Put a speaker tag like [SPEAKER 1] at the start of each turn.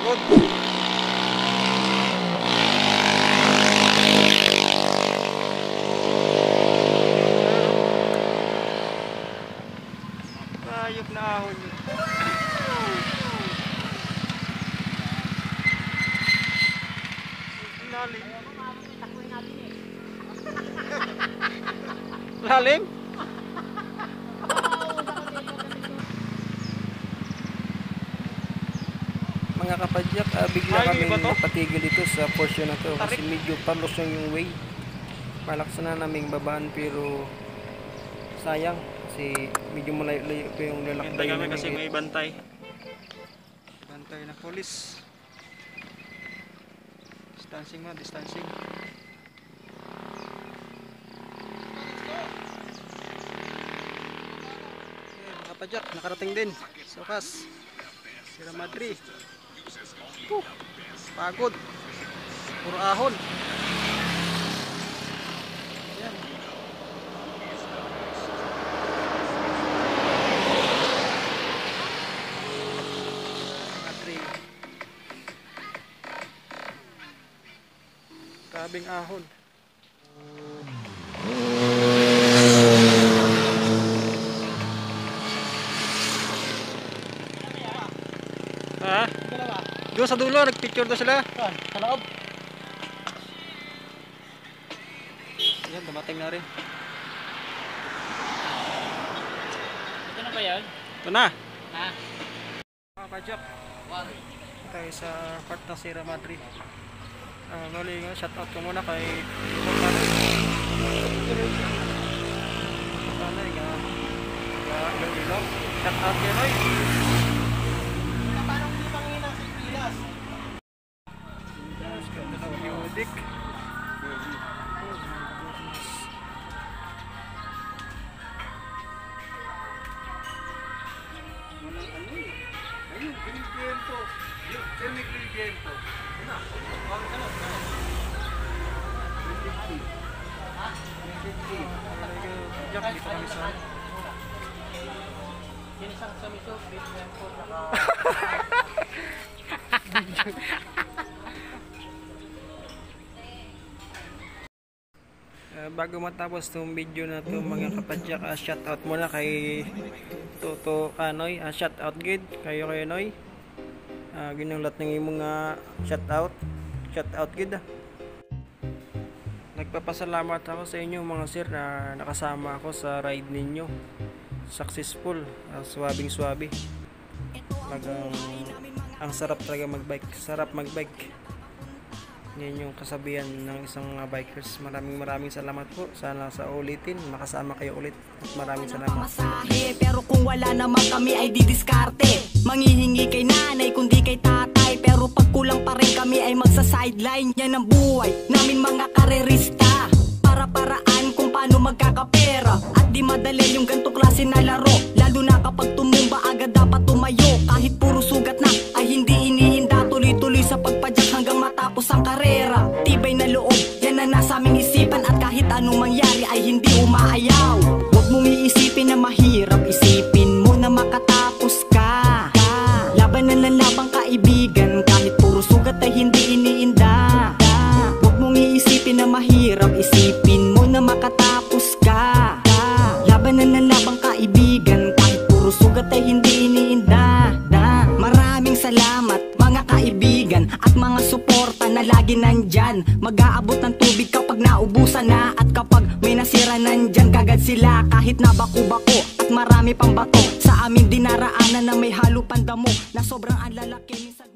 [SPEAKER 1] Pagod. Ayok na Lalim? Mga kapadyak, ah, bigla
[SPEAKER 2] Ay,
[SPEAKER 1] kami napatigil dito sa portion na to kasi medyo palusong yung way. Palaksan na naming babaan pero sayang kasi medyo malayo-layo pa yung lalakbay
[SPEAKER 2] Hintay kami
[SPEAKER 1] namin
[SPEAKER 2] kasi may bantay. Bantay na polis. Distancing mo, distancing. Mga kapadyak, nakarating din. Sa wakas. Sira Madri. Puh, pagod. Puro ahon. Yan. Madri. Grabing ahon. Doon sa dulo, nagpicture daw sila.
[SPEAKER 1] Sa loob.
[SPEAKER 2] Yan, dumating na rin.
[SPEAKER 3] Ito na ba yan?
[SPEAKER 2] Ito na.
[SPEAKER 3] Ha?
[SPEAKER 2] Mga kajak. Tayo sa part ng Sierra Madre. Ah, bali nga, shout out ko muna kay Pagpanoy. Pagpanoy nga. Nga, yung ilong. Shout out kay Noy. Ng music. Kajak, dito kami sa
[SPEAKER 3] Yan isang samiso, big tempo, saka...
[SPEAKER 1] bago matapos itong video na to mga kapadyak, ah, shout out muna kay Toto Kanoy. Ah, shout out gid kayo kayo Noy. Ah, ginulat ng imong nga shout out. Shout out gid. ah. Nagpapasalamat ako sa inyo mga sir na nakasama ako sa ride ninyo. Successful, ah, swabing swabe. Talagang ang sarap talaga magbike. Sarap magbike. Yan yung kasabihan ng isang mga bikers. Maraming maraming salamat po. Sana sa ulitin, makasama kayo ulit. At maraming salamat.
[SPEAKER 4] Pero kung wala naman kami ay didiskarte Manghihingi kay nanay kundi kay tatay Pero pag kulang pa rin kami ay magsa-sideline Yan ang buhay namin mga karerista Para-paraan kung paano magkakapera At di madali yung gantong klase na laro nasa aming isipan At kahit anong mangyari ay hindi umaayaw. Huwag mong iisipin na mahirap Isipin mo na makatapos ka. Laban na ng labang kaibigan Kahit puro sugat ay hindi iniinda. Huwag mong iisipin na mahirap Isipin mo na makatapos ka. Laban na ng labang kaibigan Kahit puro sugat ay hindi iniinda. Da. Maraming salamat mga kaibigan At mga suporta na lagi nandyan. Mag-aabot ng tubig kapag naubusan na. At kapag may nasira nandyan Kagad sila. Kahit na bako-bako At marami pang bato. Sa amin dinaraanan na may halo pandamo Na sobrang ang lalaki. Minsan